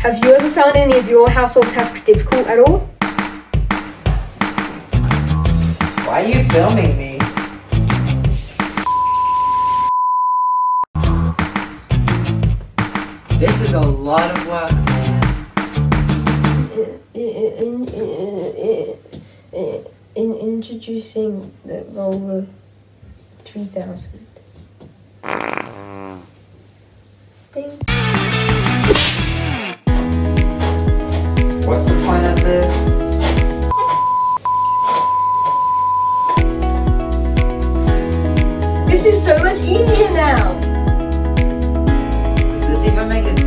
Have you ever found any of your household tasks difficult at all? Why are you filming me? This is a lot of work, man. In, in, in, introducing the roller 3000. Ding. point of this? This is so much easier now. Does this even make a